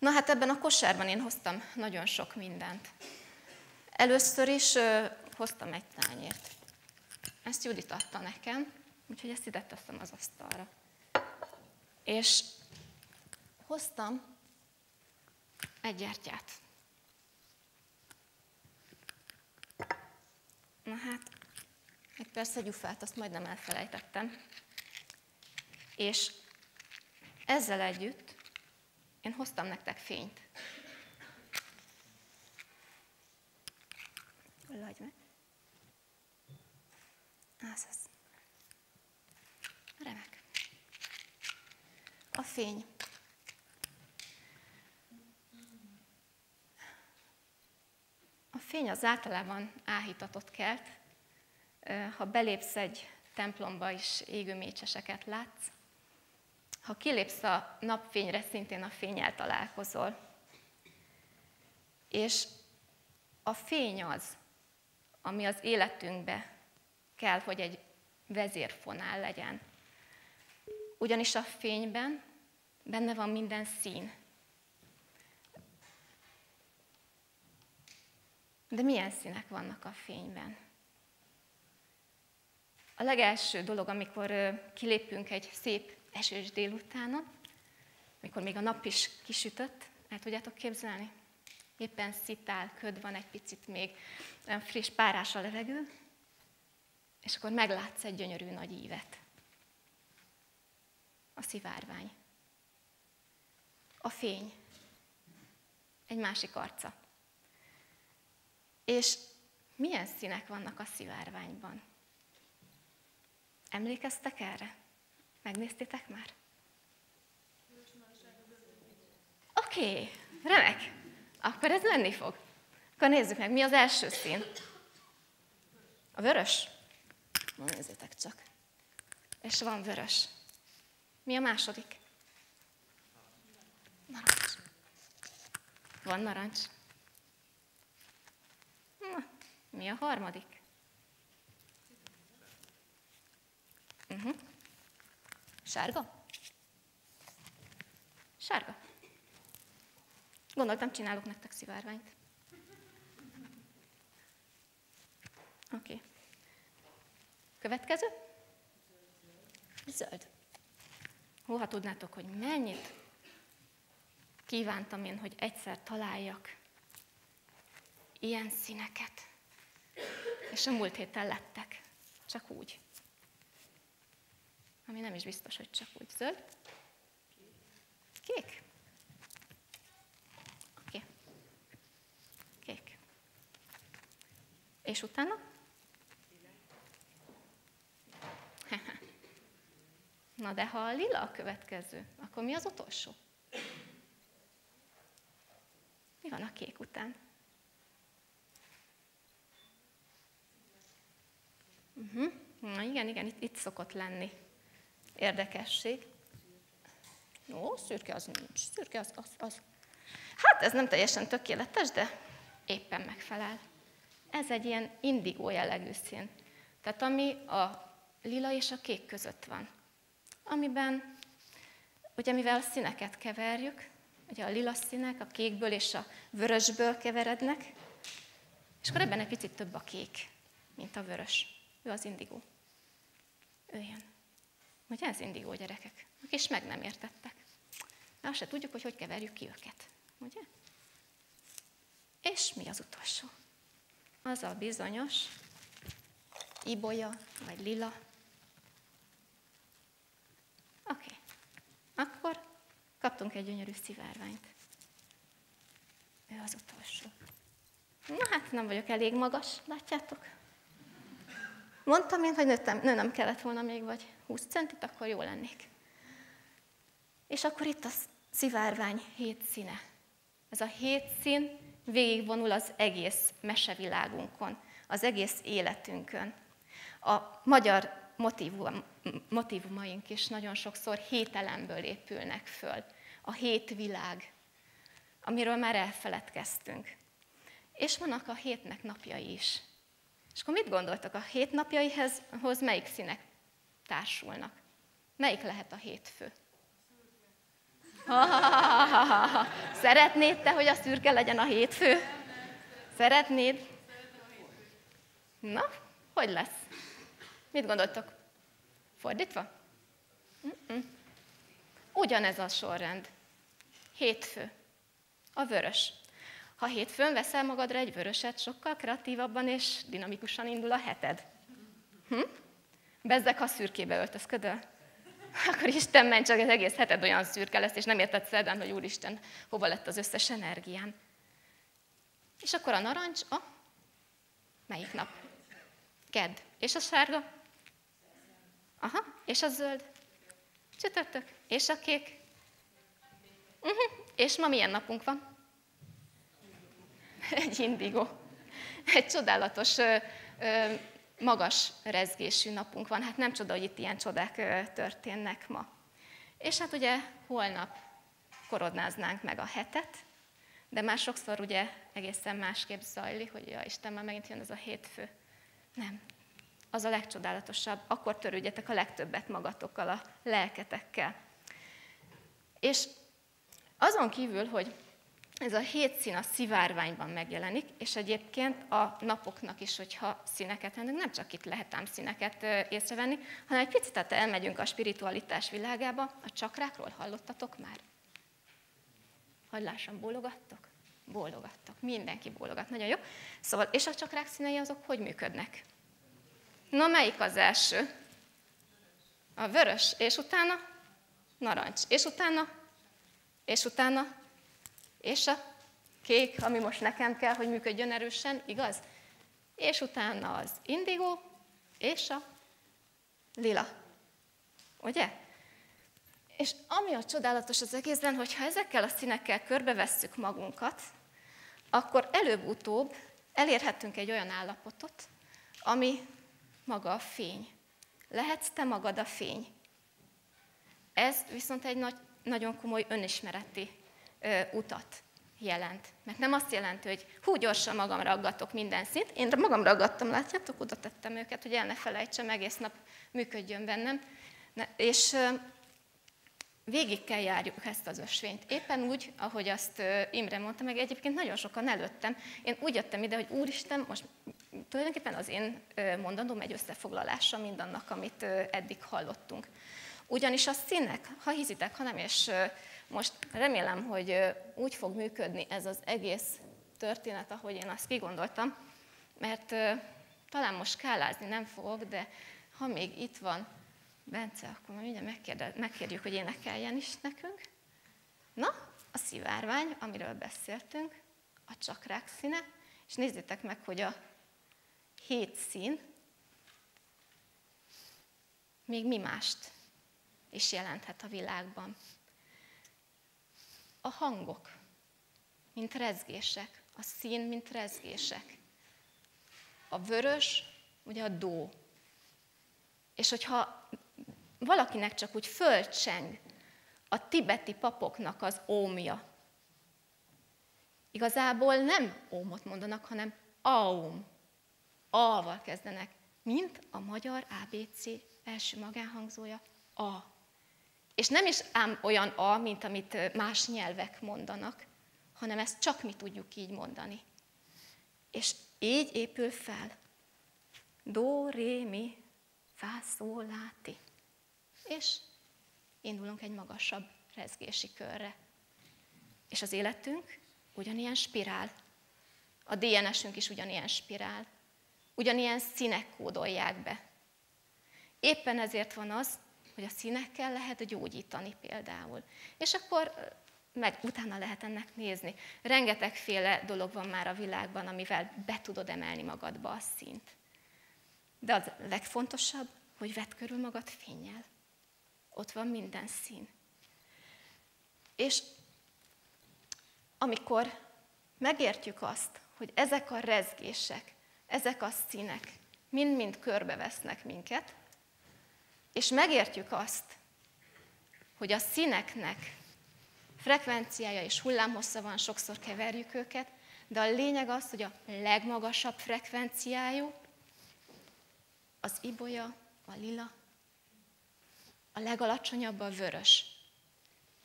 Na hát ebben a kosárban én hoztam nagyon sok mindent. Először is ö, hoztam egy tányért. Ezt Judit adta nekem, úgyhogy ezt ide teszem az asztalra. És hoztam egy gyertyát. Na hát, egy persze gyufát, azt majdnem elfelejtettem. És ezzel együtt én hoztam nektek fényt. Lagy meg. Az az. Remek. A fény. A fény az általában áhítatot kelt. Ha belépsz egy templomba is égő mécseseket látsz, ha kilépsz a napfényre, szintén a fényel találkozol. És a fény az, ami az életünkbe kell, hogy egy vezérfonál legyen. Ugyanis a fényben benne van minden szín. De milyen színek vannak a fényben? A legelső dolog, amikor kilépünk egy szép esős délutána, amikor még a nap is kisütött, el tudjátok képzelni? Éppen szitál, köd van egy picit még, olyan friss, párás a levegő, és akkor meglátsz egy gyönyörű nagy ívet. A szivárvány. A fény. Egy másik arca. És milyen színek vannak a szivárványban? Emlékeztek erre? Megnéztétek már? Oké, okay, remek. Akkor ez menni fog. Akkor nézzük meg, mi az első szín? A vörös? Na, nézzétek csak. És van vörös. Mi a második? Narancs. Van narancs. Na, mi a harmadik? Uh-huh. Sárga? Sárga. Gondoltam, csinálok nektek szivárványt. Oké. Okay. Következő? Zöld. Hú, ha tudnátok, hogy mennyit kívántam én, hogy egyszer találjak ilyen színeket. És a múlt héten lettek. Csak úgy ami nem is biztos, hogy csak úgy zöld. Kék. Oké. Okay. Kék. És utána? Na de ha a lila a következő, akkor mi az utolsó? Mi van a kék után? Uh-huh. Na igen, igen, itt, itt szokott lenni érdekesség. Jó, szürke az nincs. Szürke az, az, az. Hát ez nem teljesen tökéletes, de éppen megfelel. Ez egy ilyen indigó jellegű szín. Tehát ami a lila és a kék között van. Amiben, ugye mivel a színeket keverjük, ugye a lila színek a kékből és a vörösből keverednek, és akkor ebben egy picit több a kék, mint a vörös. Ő az indigó. Ő jön. Ugye ez indigó gyerekek, és meg nem értettek. De azt se tudjuk, hogy hogy keverjük ki őket. Ugye? És mi az utolsó? Az a bizonyos ibolya, vagy lila. Oké. Okay. Akkor kaptunk egy gyönyörű szivárványt. Ő az utolsó. Na hát nem vagyok elég magas, látjátok? Mondtam én, hogy nőttem, nőnem kellett volna még, vagy 20 centit, akkor jó lennék. És akkor itt a szivárvány hét színe. Ez a hét szín végigvonul az egész mesevilágunkon, az egész életünkön. A magyar motivum, motivumaink is nagyon sokszor hét elemből épülnek föl. A hét világ, amiről már elfeledkeztünk. És vannak a hétnek napjai is. És akkor mit gondoltak? A hét napjaihez hoz melyik színek társulnak? Melyik lehet a hétfő? Szeretnéd te, hogy a szürke legyen a hétfő? Szeretnéd? Na, hogy lesz? Mit gondoltok? Fordítva? Mm-mm. Ugyanez a sorrend. Hétfő. A vörös. Ha hétfőn veszel magadra egy vöröset, sokkal kreatívabban és dinamikusan indul a heted. Hm? Bezzek, ha szürkébe öltözködöl? Akkor Isten menj, csak az egész heted olyan szürke lesz, és nem érted szerdán, hogy Úristen, hova lett az összes energián. És akkor a narancs a melyik nap? Kedd. És a sárga? Aha. És a zöld? Csütörtök. És a kék? Uh-huh. És ma milyen napunk van? Egy indigó. Egy csodálatos, magas rezgésű napunk van. Hát nem csoda, hogy itt ilyen csodák történnek ma. És hát ugye holnap korodnáznánk meg a hetet, de már sokszor ugye egészen másképp zajlik, hogy ja Isten, már megint jön ez a hétfő. Nem. Az a legcsodálatosabb. Akkor törődjetek a legtöbbet magatokkal, a lelketekkel. És azon kívül, hogy ez a hét szín a szivárványban megjelenik, és egyébként a napoknak is, hogyha színeket vendünk, nem csak itt lehet ám színeket észrevenni, hanem egy picit tehát elmegyünk a spiritualitás világába. A csakrákról hallottatok már? Hogy lássam, bólogattok? Bólogattok. Mindenki bólogat. Nagyon jó. Szóval, és a csakrák színei azok hogy működnek? Na, melyik az első? A vörös, és utána narancs, és utána, és utána, és a kék, ami most nekem kell, hogy működjön erősen, igaz? És utána az indigó, és a lila. Ugye? És ami a csodálatos az egészben, hogy ha ezekkel a színekkel körbevesszük magunkat, akkor előbb-utóbb elérhetünk egy olyan állapotot, ami maga a fény. Lehetsz te magad a fény. Ez viszont egy nagy, nagyon komoly önismereti ö, utat jelent. Mert nem azt jelenti, hogy hú, gyorsan magam raggatok minden szint. Én magam raggattam, látjátok, oda tettem őket, hogy el ne felejtsem, egész nap működjön bennem. És végig kell járjuk ezt az ösvényt. Éppen úgy, ahogy azt Imre mondta, meg egyébként nagyon sokan előttem. Én úgy jöttem ide, hogy Úristen, most tulajdonképpen az én mondandóm egy összefoglalása mindannak, amit eddig hallottunk. Ugyanis a színek, ha hiszitek, ha nem, és most remélem, hogy úgy fog működni ez az egész történet, ahogy én azt kigondoltam, mert talán most skálázni nem fogok, de ha még itt van Bence, akkor majd mindjárt megkérjük, hogy énekeljen is nekünk. Na, a szivárvány, amiről beszéltünk, a csakrák színe, és nézzétek meg, hogy a hét szín még mi mást is jelenthet a világban. A hangok, mint rezgések, a szín, mint rezgések. A vörös, ugye a dó. És hogyha valakinek csak úgy fölcseng a tibeti papoknak az ómja. Igazából nem ómot mondanak, hanem aum. A-val kezdenek, mint a magyar ABC első magánhangzója A. És nem is ám olyan A, mint amit más nyelvek mondanak, hanem ezt csak mi tudjuk így mondani. És így épül fel. Do, ré, mi, fá, szó, láti és indulunk egy magasabb rezgési körre. És az életünk ugyanilyen spirál. A DNS-ünk is ugyanilyen spirál. Ugyanilyen színek kódolják be. Éppen ezért van az, hogy a színekkel lehet gyógyítani például. És akkor meg utána lehet ennek nézni. Rengetegféle dolog van már a világban, amivel be tudod emelni magadba a színt. De az legfontosabb, hogy vedd körül magad fényjel ott van minden szín. És amikor megértjük azt, hogy ezek a rezgések, ezek a színek mind-mind körbevesznek minket, és megértjük azt, hogy a színeknek frekvenciája és hullámhossza van, sokszor keverjük őket, de a lényeg az, hogy a legmagasabb frekvenciájú az ibolya, a lila, a legalacsonyabb a vörös.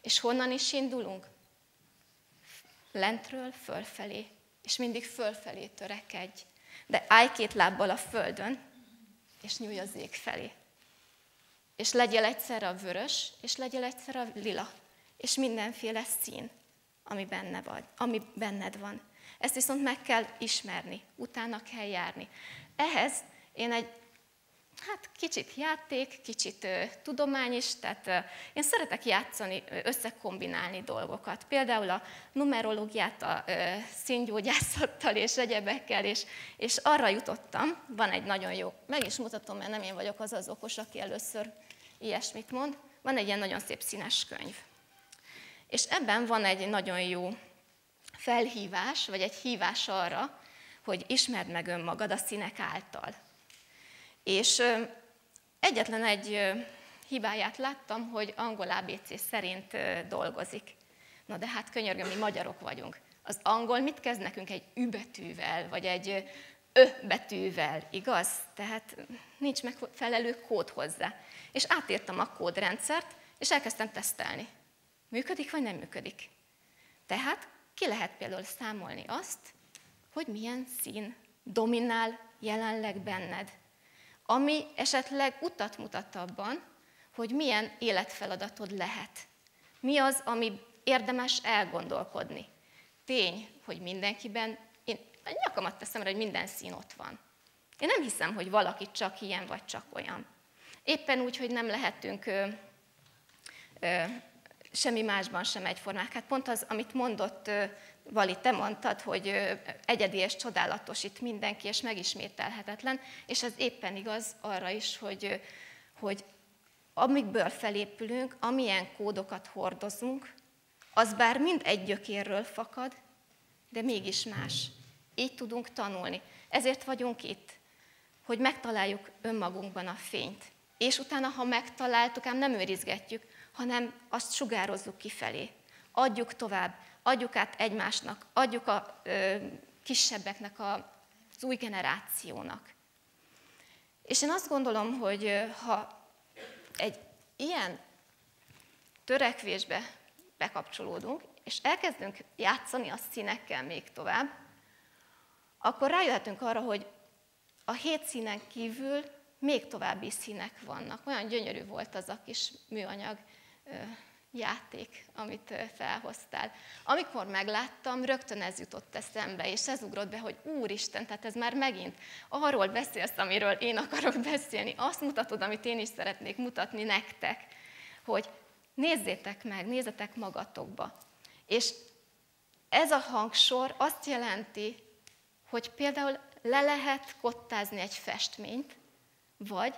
És honnan is indulunk? Lentről fölfelé. És mindig fölfelé törekedj. De állj két lábbal a földön, és nyújj az ég felé. És legyél egyszerre a vörös, és legyél egyszerre a lila, és mindenféle szín, ami, benne vagy, ami benned van. Ezt viszont meg kell ismerni, utána kell járni. Ehhez én egy hát kicsit játék, kicsit ö, tudomány is, tehát ö, én szeretek játszani, ö, összekombinálni dolgokat. Például a numerológiát a ö, színgyógyászattal és egyebekkel, és, és arra jutottam, van egy nagyon jó, meg is mutatom, mert nem én vagyok az az okos, aki először ilyesmit mond, van egy ilyen nagyon szép színes könyv. És ebben van egy nagyon jó felhívás, vagy egy hívás arra, hogy ismerd meg önmagad a színek által. És egyetlen egy hibáját láttam, hogy angol ABC szerint dolgozik. Na de hát könyörgöm, mi magyarok vagyunk. Az angol mit kezd nekünk egy ü betűvel, vagy egy ö betűvel, igaz? Tehát nincs megfelelő kód hozzá. És átírtam a kódrendszert, és elkezdtem tesztelni. Működik, vagy nem működik? Tehát ki lehet például számolni azt, hogy milyen szín dominál jelenleg benned, ami esetleg utat mutat abban, hogy milyen életfeladatod lehet. Mi az, ami érdemes elgondolkodni. Tény, hogy mindenkiben, én a nyakamat teszem rá, hogy minden szín ott van. Én nem hiszem, hogy valaki csak ilyen vagy csak olyan. Éppen úgy, hogy nem lehetünk ö, ö, semmi másban sem egyformák. Hát pont az, amit mondott Vali, te mondtad, hogy egyedi és csodálatos itt mindenki, és megismételhetetlen, és ez éppen igaz arra is, hogy, hogy amikből felépülünk, amilyen kódokat hordozunk, az bár mind egy gyökérről fakad, de mégis más. Így tudunk tanulni. Ezért vagyunk itt, hogy megtaláljuk önmagunkban a fényt. És utána, ha megtaláltuk, ám nem őrizgetjük, hanem azt sugározzuk kifelé. Adjuk tovább, adjuk át egymásnak, adjuk a ö, kisebbeknek, a, az új generációnak. És én azt gondolom, hogy ha egy ilyen törekvésbe bekapcsolódunk, és elkezdünk játszani a színekkel még tovább, akkor rájöhetünk arra, hogy a hét színen kívül még további színek vannak. Olyan gyönyörű volt az a kis műanyag játék, amit felhoztál. Amikor megláttam, rögtön ez jutott eszembe, és ez ugrott be, hogy Úristen, tehát ez már megint arról beszélsz, amiről én akarok beszélni, azt mutatod, amit én is szeretnék mutatni nektek, hogy nézzétek meg, nézzetek magatokba. És ez a hangsor azt jelenti, hogy például le lehet kottázni egy festményt, vagy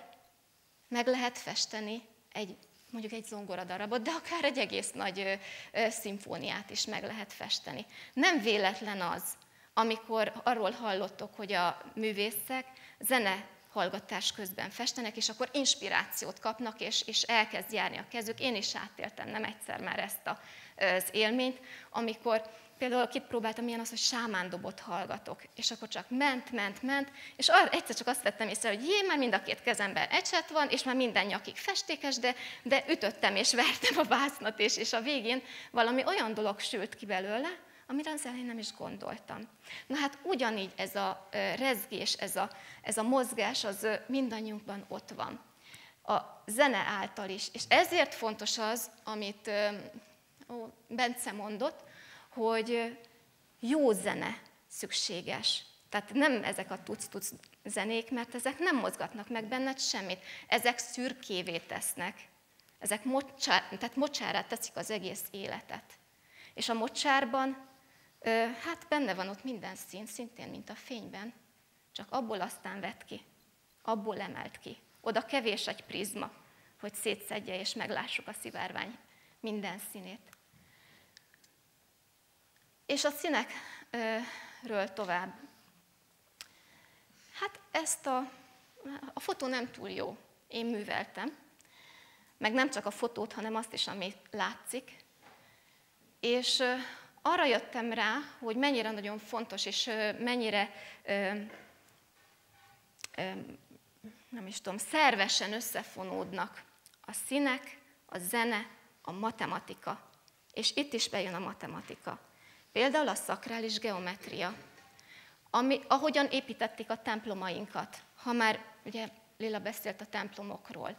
meg lehet festeni egy mondjuk egy zongoradarabot, de akár egy egész nagy szimfóniát is meg lehet festeni. Nem véletlen az, amikor arról hallottok, hogy a művészek zene hallgatás közben festenek, és akkor inspirációt kapnak, és, és elkezd járni a kezük. Én is átéltem nem egyszer már ezt a, az élményt, amikor például kit próbáltam ilyen az, hogy sámándobot hallgatok, és akkor csak ment, ment, ment, és arra egyszer csak azt vettem észre, hogy jé, már mind a két kezemben ecset van, és már minden nyakig festékes, de, de ütöttem és vertem a vásznat, és, és a végén valami olyan dolog sült ki belőle, amire az elején nem is gondoltam. Na hát ugyanígy ez a rezgés, ez a, ez a mozgás, az mindannyiunkban ott van. A zene által is. És ezért fontos az, amit ó, Bence mondott, hogy jó zene szükséges. Tehát nem ezek a tuc-tuc zenék, mert ezek nem mozgatnak meg benned semmit. Ezek szürkévé tesznek. Ezek mocsár, tehát mocsárát teszik az egész életet. És a mocsárban, hát benne van ott minden szín, szintén, mint a fényben, csak abból aztán vett ki, abból emelt ki. Oda kevés egy prizma, hogy szétszedje és meglássuk a szivárvány minden színét. És a színekről tovább. Hát ezt a, a fotó nem túl jó. Én műveltem. Meg nem csak a fotót, hanem azt is, ami látszik. És arra jöttem rá, hogy mennyire nagyon fontos, és mennyire nem is tudom, szervesen összefonódnak a színek, a zene, a matematika És itt is bejön a matematika. Például a szakrális geometria, ami, ahogyan építették a templomainkat, ha már ugye Lila beszélt a templomokról,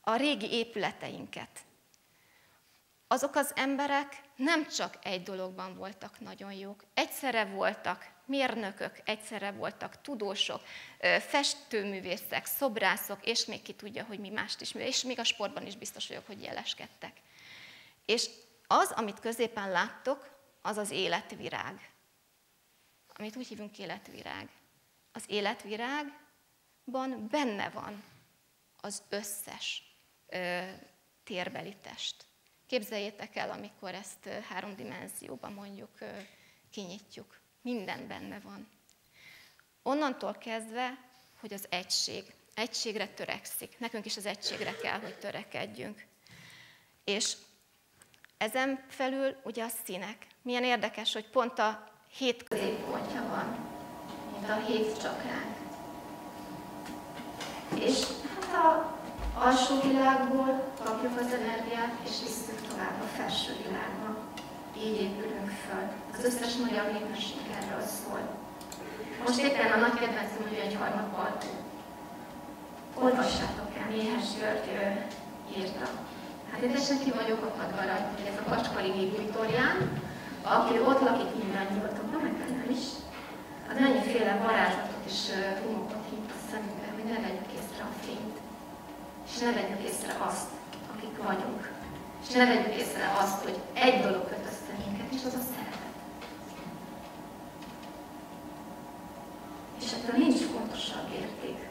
a régi épületeinket. Azok az emberek nem csak egy dologban voltak nagyon jók, egyszerre voltak mérnökök, egyszerre voltak tudósok, festőművészek, szobrászok, és még ki tudja, hogy mi mást is, és még a sportban is biztos vagyok, hogy jeleskedtek. És az, amit középen láttok, az az életvirág, amit úgy hívunk életvirág. Az életvirágban benne van az összes ö, térbeli test. Képzeljétek el, amikor ezt három dimenzióban mondjuk kinyitjuk. Minden benne van. Onnantól kezdve, hogy az egység, egységre törekszik. Nekünk is az egységre kell, hogy törekedjünk. És ezen felül ugye a színek. Milyen érdekes, hogy pont a hét középpontja van, mint a hét csakránk. És hát a alsó világból kapjuk az energiát, és visszük tovább a felső világba. Így épülünk föl. Az összes magyar népesség erről szól. Most éppen a nagy kedvencem, hogy egy harmadban olvassátok el, Méhes György írta. Hát én teljesen ki vagyok akadva rajta, hogy ez a Kacskali Viktorián, aki ott lakik mindannyiatokban, meg nem is, az mennyiféle varázslatot és humokot hívt a szemünkbe, hogy ne vegyük észre a fényt. És ne vegyük észre azt, akik vagyunk. És ne vegyük észre azt, hogy egy dolog köt össze minket, és az a szeretet. És ettől nincs fontosabb érték